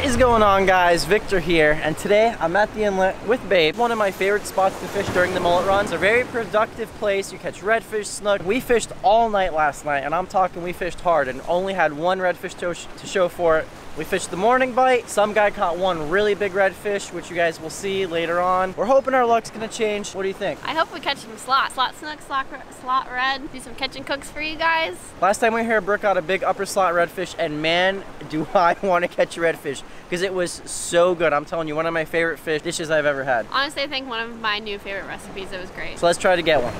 What is going on guys? Victor here and today I'm at the inlet with Babe. One of my favorite spots to fish during the mullet runs. A very productive place. You catch redfish, snook. We fished all night last night and I'm talking we fished hard and only had one redfish to, to show for it. We fished the morning bite. Some guy caught one really big redfish, which you guys will see later on. We're hoping our luck's gonna change. What do you think? I hope we catch some slot. Slot snook, slot, slot red. Do some catch and cooks for you guys. Last time we were here, Brooke got a big upper slot redfish and man, do I want to catch a redfish because it was so good. I'm telling you, one of my favorite fish dishes I've ever had. Honestly, I think one of my new favorite recipes. It was great. So let's try to get one.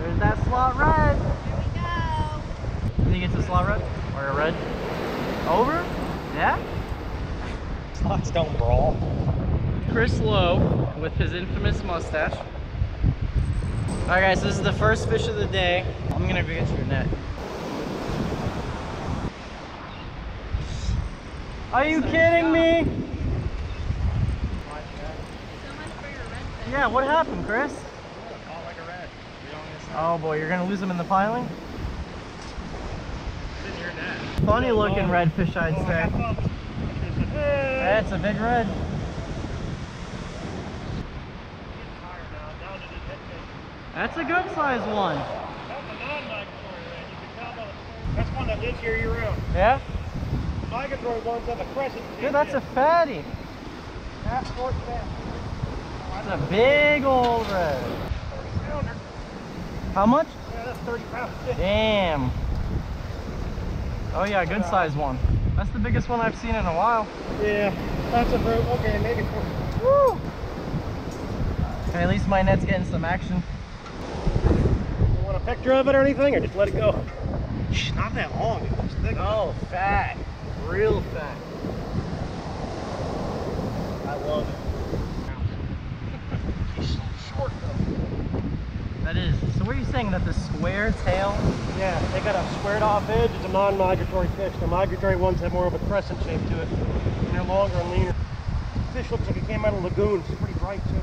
There's that slot red. Here we go. You think it's a slot red or a red? Over? Yeah? Slots don't brawl. Chris Lowe with his infamous mustache. All right guys, this is the first fish of the day. I'm gonna go get your net. Are you kidding me? Yeah, what happened, Chris? Oh boy, you're gonna lose them in the piling? Funny looking redfish, I'd oh, say. That's a big red. That's a good size one. That's one that lives here year round. Yeah? Migratory ones have a crescent. Dude, that's a fatty. half short fat. That's a big old red. pounder. How much? Yeah, that's 30 pounds. Damn. Oh yeah, good size one. That's the biggest one I've seen in a while. Yeah, that's a bro. Okay, maybe. Woo! Okay, at least my net's getting some action. You want a picture of it or anything, or just let it go? Shh, not that long. Dude. Just think Oh, fat. Real fat. I love it. He's so short though. That is. So what are you saying? That the square tail? Yeah, they got a squared off edge. It's a non-migratory fish. The migratory ones have more of a crescent shape to it. And they're longer and leaner. Fish looks like it came out of a lagoon. It's pretty bright too.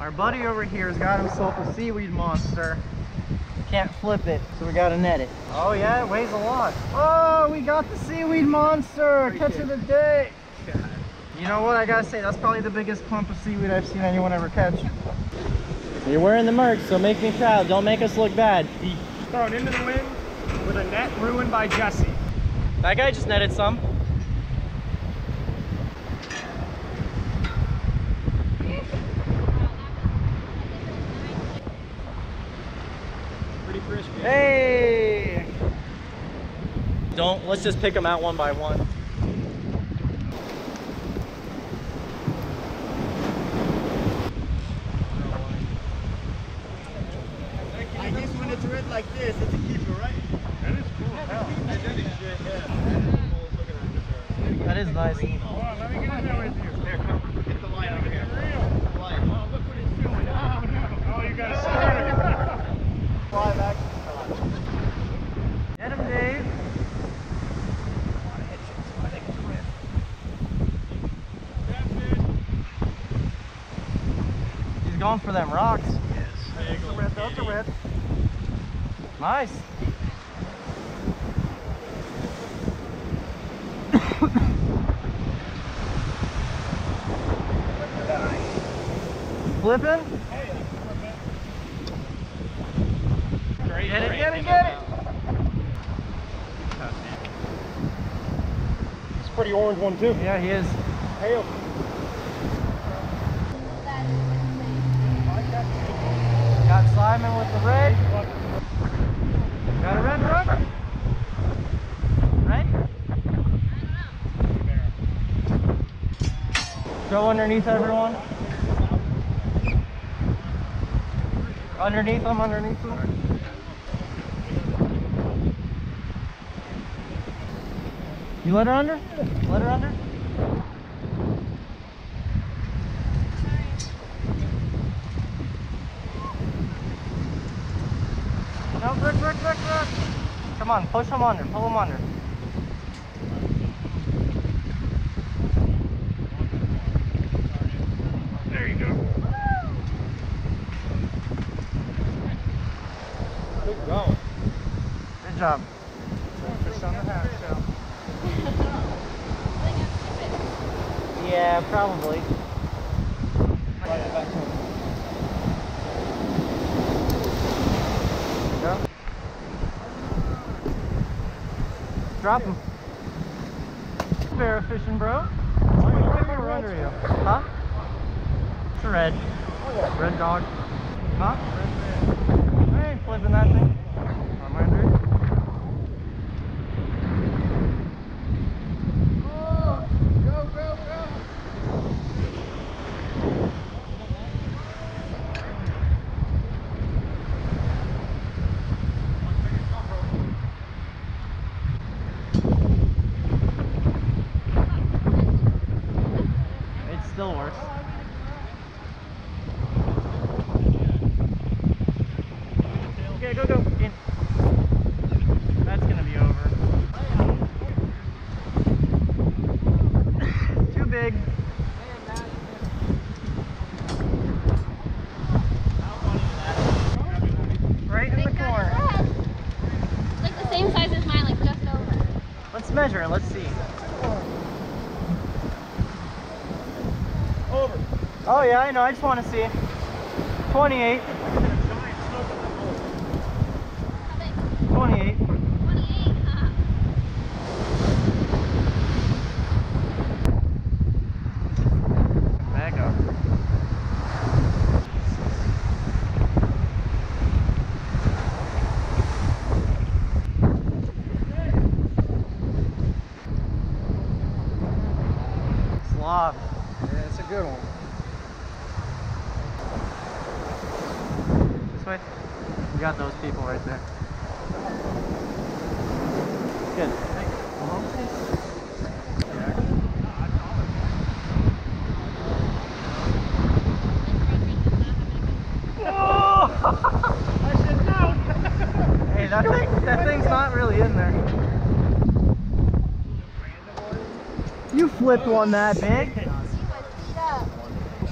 Our buddy over here has got himself a seaweed monster. Can't flip it, so we gotta net it. Oh yeah, it weighs a lot. Oh, we got the seaweed monster! Catch of the day! You know what, I gotta say, that's probably the biggest clump of seaweed I've seen anyone ever catch. You're wearing the merch, so make me proud. Don't make us look bad. Thrown into the wind with a net ruined by Jesse. That guy just netted some. Pretty crispy. Hey! Don't, let's just pick them out one by one. I guess when it's red like this, it's a keeper, right? That is cool. That is nice. Hold on, let me get in there with you. Here, come. Get the line over here. Real. Line. Oh, look what it's doing. Oh, no. Oh, you got to start it. Fly back. Get him, Dave. He's going for them rocks. That's a red. That's a red. Nice. Flipping? Great. Get it, get it, get it. It's a pretty orange one too. Yeah, he is. Hail. Got Simon with red. Got a red Brooke? Right? Go underneath everyone. Underneath them, underneath them. You let her under? Let her under? On, push him under, pull him under. There you go. Good going. Good job. Fish on the hatch, Yeah, probably. Go. Drop him. Fair fishing, bro. We're under you. Huh? It's a red. Red dog. Huh? I ain't flipping that thing. I'm under. It still works. Okay, go, go. In. That's gonna be over. Too big. Right in the Thank God corner. it's red. Like the same size as mine, like just over. Let's measure it. Let's see. Over. Oh yeah, I know. I just want to see. 28. 28. 28. Huh. Back up. Slob. Yeah, it's a good one. This way. We got those people right there. Good. I said no. Hey, that thing, that thing's not really in there. You flipped one that big.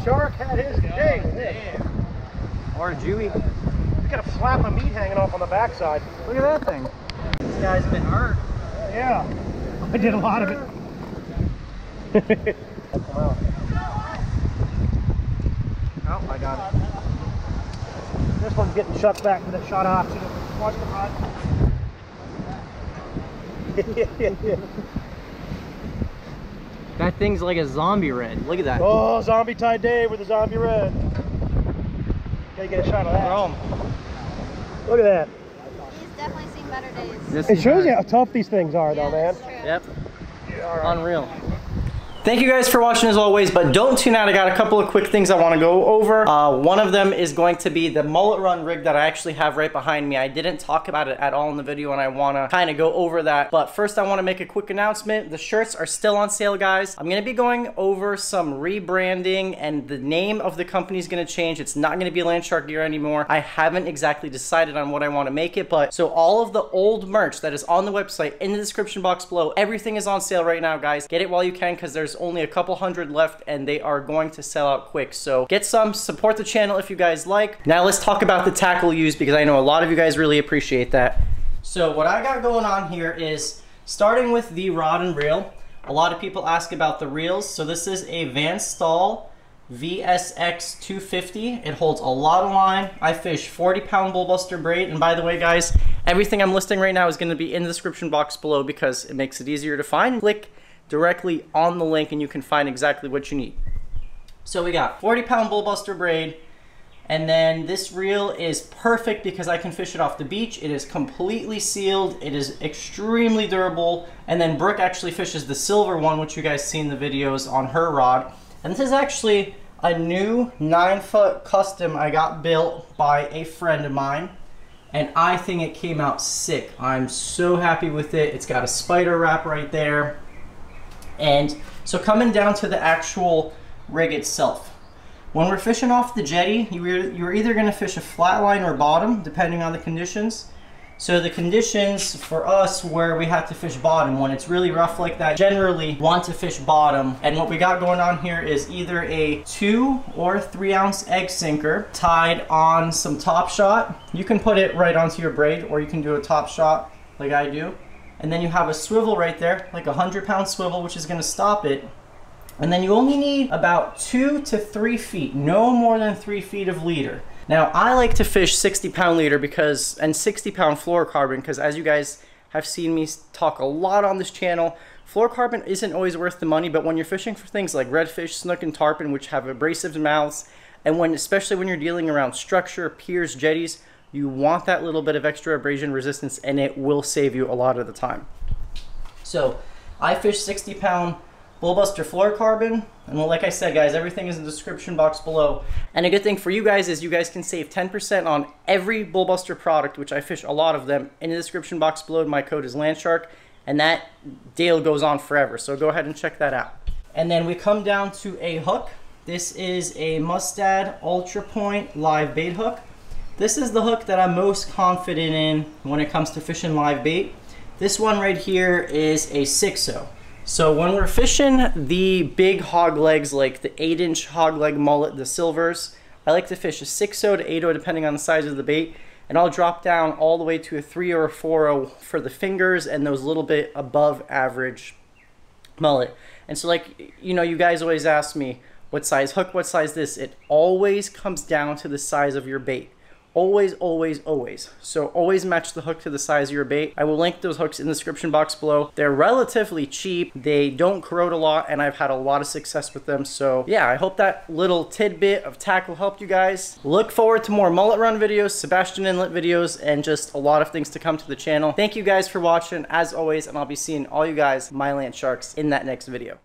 Shark had his day. Or a Jewy. You got of meat hanging off on the backside. Look at that thing. This guy's been hurt. Yeah. I did a lot of it. Oh, I got it. This one's getting shut back to the shot off. Watch the rod. That thing's like a zombie red. Look at that. oh, zombie tie day with a zombie red. Gotta get a shot of that. Chrome. Look at that. He's definitely seen better days. This It is shows you how tough these things are, though, man. that's true. Yep. Unreal. Thank you guys for watching as always, but don't tune out. I got a couple of quick things I want to go over. Uh, one of them is going to be the mullet run rig that I actually have right behind me. I didn't talk about it at all in the video and I want to kind of go over that. But first I want to make a quick announcement. The shirts are still on sale, guys. I'm going to be going over some rebranding and the name of the company is going to change. It's not going to be Landshark Gear anymore. I haven't exactly decided on what I want to make it, but so all of the old merch that is on the website in the description box below, everything is on sale right now, guys. Get it while you can because there's only a couple hundred left and they are going to sell out quick. So get some, support the channel if you guys like. Now let's talk about the tackle used because I know a lot of you guys really appreciate that. So what I got going on here is starting with the rod and reel. A lot of people ask about the reels. So this is a Van Staal VSX 250. It holds a lot of line. I fish 40 pound Bullbuster braid. And by the way, guys, everything I'm listing right now is gonna be in the description box below because it makes it easier to find. Click directly on the link and you can find exactly what you need. So we got 40 pound Bullbuster braid. And then this reel is perfect because I can fish it off the beach. It is completely sealed. It is extremely durable. And then Brooke actually fishes the silver one, which you guys see in the videos on her rod. And this is actually a new nine foot custom I got built by a friend of mine. And I think it came out sick. I'm so happy with it. It's got a spider wrap right there. And so coming down to the actual rig itself. When we're fishing off the jetty, you're, either gonna fish a flat line or bottom, depending on the conditions. So the conditions for us where we have to fish bottom, when it's really rough like that, generally want to fish bottom. And what we got going on here is either a two or three ounce egg sinker tied on some top shot. You can put it right onto your braid or you can do a top shot like I do. And then you have a swivel right there, like a hundred pound swivel, which is gonna stop it And then you only need about two to three feet, no more than three feet of leader. Now I like to fish 60 pound leader because, and 60 pound fluorocarbon because as you guys have seen me talk a lot on this channel, fluorocarbon isn't always worth the money, but when you're fishing for things like redfish, snook, and tarpon, which have abrasive mouths, and when, especially when you're dealing around structure, piers, jetties, you want that little bit of extra abrasion resistance and it will save you a lot of the time. So I fish 60 pound Bullbuster fluorocarbon. And like I said, guys, everything is in the description box below. And a good thing for you guys is you guys can save 10% on every Bullbuster product, which I fish a lot of them. In the description box below, my code is Landshark. And that deal goes on forever. So go ahead and check that out. And then we come down to a hook. This is a Mustad Ultra Point live bait hook. This is the hook that I'm most confident in when it comes to fishing live bait. This one right here is a 6-0. So when we're fishing the big hog legs, like the 8 inch hog leg mullet, the silvers, I like to fish a 6-0 to 8-0 depending on the size of the bait. And I'll drop down all the way to a 3 or a 4-0 for the fingers and those little bit above average mullet. And so like, you know, you guys always ask me, what size hook, what size this? It always comes down to the size of your bait. Always, always, always. So always match the hook to the size of your bait. I will link those hooks in the description box below. They're relatively cheap. They don't corrode a lot and I've had a lot of success with them. So yeah, I hope that little tidbit of tackle helped you guys. Look forward to more mullet run videos, Sebastian Inlet videos, and just a lot of things to come to the channel. Thank you guys for watching as always, and I'll be seeing all you guys, my land sharks, in that next video.